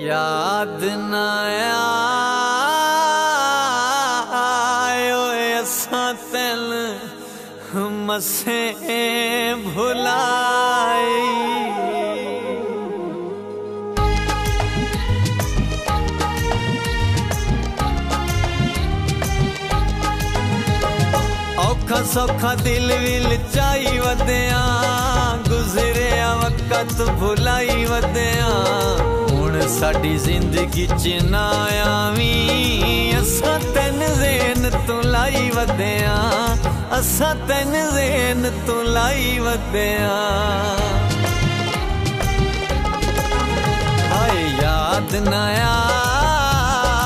याद ना आयो असां तेन मसे भुलाई ਔਖਾ ਸੌਖਾ ਦਿਲ ਵਿਲ ਚਾਈ ਵਦਿਆਂ ਗੁਜ਼ਰਿਆ ਵਕਤ ਭੁਲਾਈ ਵਦਿਆਂ ਹੁਣ ਸਾਡੀ ਜ਼ਿੰਦਗੀ ਚ ਨਾ ਆਵੀਂ। ਅਸਾਂ ਤੈਨ ਜ਼ੇਨ ਤੂੰ ਲਾਈ ਵਧਿਆ। ਅਸਾਂ ਤੈਨ ਜ਼ੇਨ ਤੂੰ ਲਾਈ ਵਦਿਆਂ ਹਾਏ, ਯਾਦ ਨਾ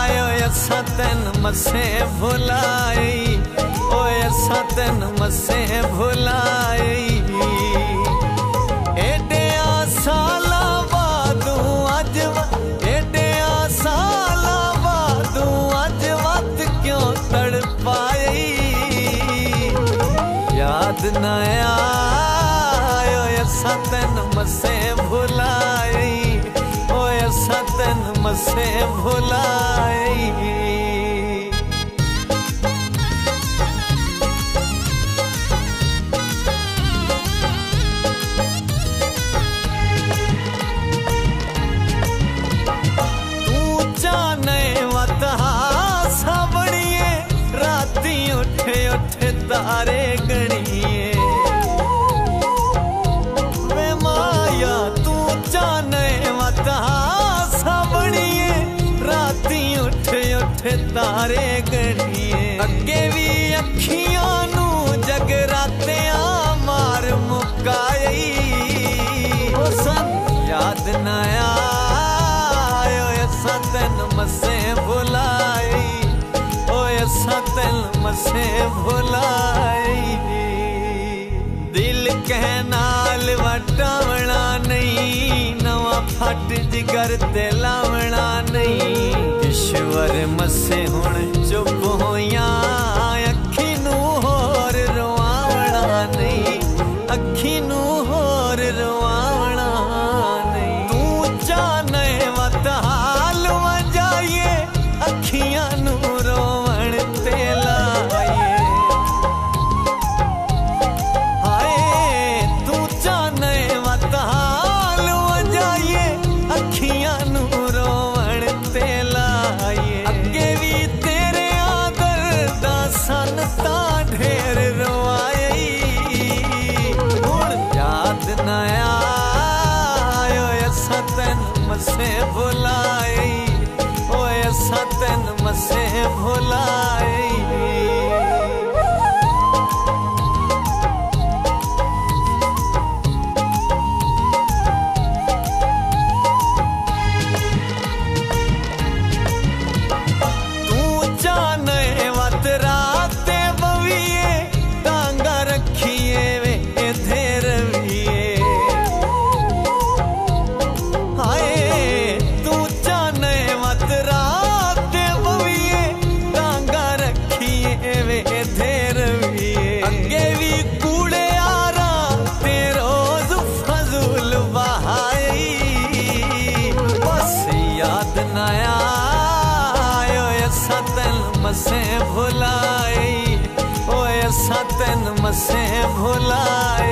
ਆਇਓ ਅਸਾਂ ਤੈਨ ਮਸੇ ਭੁਲਾਈ। ਓਏ, ਅਸਾਂ ਤੈਨ ਮਸੇ ਭੁਲਾਈ। ਯਾਦ ਨਾ ਆਇਓ ਅਸਾਂ ਤੈਨ ਮਸੇ ਭੁਲਾਈ ਓਏ ਅਸਾਂ ਤੈਨ ਮਸੇ ਭੁਲਾਈ ਤੂੰ ਜਾਣੇ ਉੱਠੇ ਤਾਰੇ ਗਣੀਏ ਅੱਗੇ ਵੀ ਅੱਖੀਆਂ ਨੂੰ ਜਗਰਾਤਿਆਂ ਮਾਰ ਮੁਕਾਈ। ਉਹ ਸਭ ਯਾਦ ਨਾ ਆਇਓ ਅਸਾਂ ਤੈਨ ਮਸੇ ਭੁਲਾਈ ਓਏ ਅਸਾਂ ਤੈਨ ਮਸੇ ਭੁਲਾਈ ਦਿਲ ਕਹਿ ਨਾਲ ਵਟਾਵਣਾ ਨਹੀਂ, ਨਵਾਂ ਫੱਟ ਜਿਗਰ ਤੇ ਲਾਵਣਾ। और रोआ से भुलाए